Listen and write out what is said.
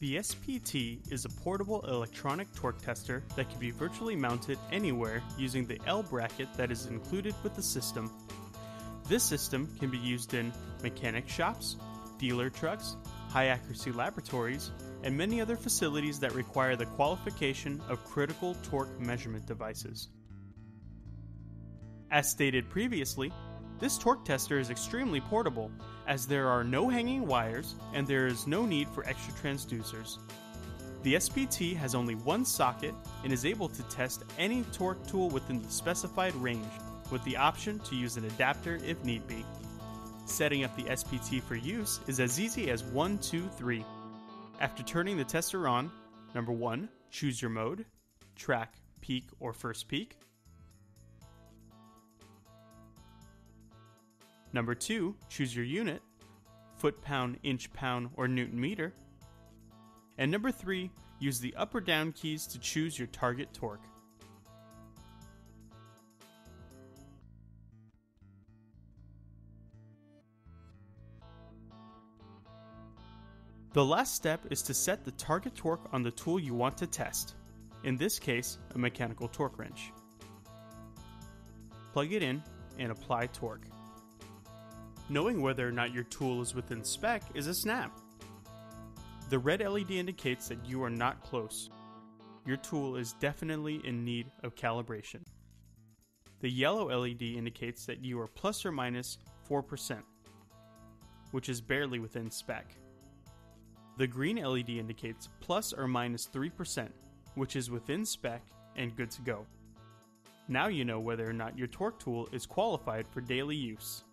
The SPT is a portable electronic torque tester that can be virtually mounted anywhere using the L bracket that is included with the system. This system can be used in mechanic shops, dealer trucks, high accuracy laboratories, and many other facilities that require the qualification of critical torque measurement devices. As stated previously, this torque tester is extremely portable as there are no hanging wires and there is no need for extra transducers. The SPT has only one socket and is able to test any torque tool within the specified range, with the option to use an adapter if need be. Setting up the SPT for use is as easy as 1, 2, 3. After turning the tester on, number 1, choose your mode, track, peak, or first peak. Number 2, choose your unit, foot pound, inch pound, or newton meter. And number 3, use the up or down keys to choose your target torque. The last step is to set the target torque on the tool you want to test, in this case, a mechanical torque wrench. Plug it in and apply torque. Knowing whether or not your tool is within spec is a snap. The red LED indicates that you are not close. Your tool is definitely in need of calibration. The yellow LED indicates that you are plus or minus 4%, which is barely within spec. The green LED indicates plus or minus 3%, which is within spec and good to go. Now you know whether or not your torque tool is qualified for daily use.